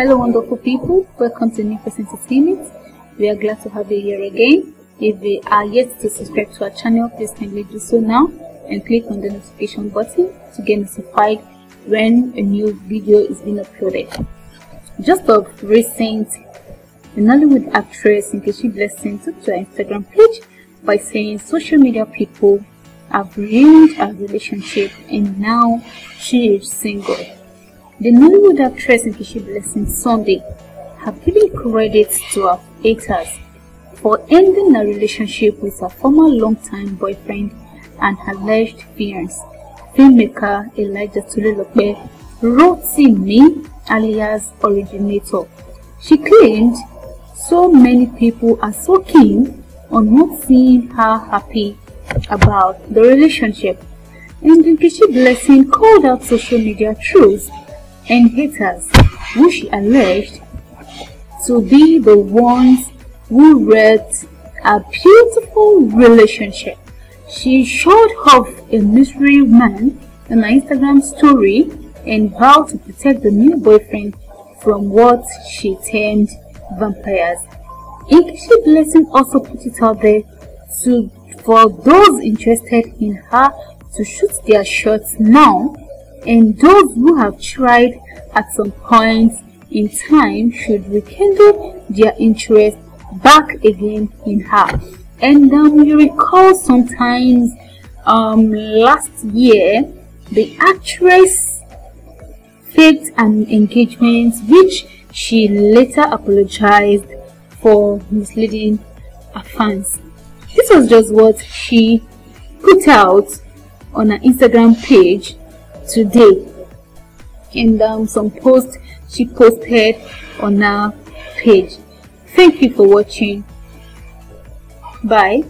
Hello, wonderful people. Welcome to New Person Entertainment. We are glad to have you here again. If you are yet to subscribe to our channel, please kindly do so now and click on the notification button to get notified when a new video is being uploaded. Just of recent, the Nollywood actress in Nkechi Blessing took to her Instagram page by saying social media people have ruined our relationship and now she is single. The Nollywood actress Nkechi Blessing Sunday have given credit to her haters for ending her relationship with her former longtime boyfriend and alleged fiancé, filmmaker Elijah Tulelope Rotimi alias Originator. She claimed so many people are so keen on not seeing her happy about the relationship. And Nkechi Blessing called out social media trolls and haters who she alleged to be the ones who wrecked a beautiful relationship. She showed off a mystery man in an Instagram story and vowed to protect the new boyfriend from what she termed vampires. Nkechi Blessing also put it out there to for those interested in her to shoot their shots now and those who have tried at some point in time should rekindle their interest back again in her. And um, you recall sometimes um, last year, the actress faked an engagement which she later apologized for misleading her fans. This was just what she put out on her Instagram page today and um, some posts she posted on her page. Thank you for watching. Bye.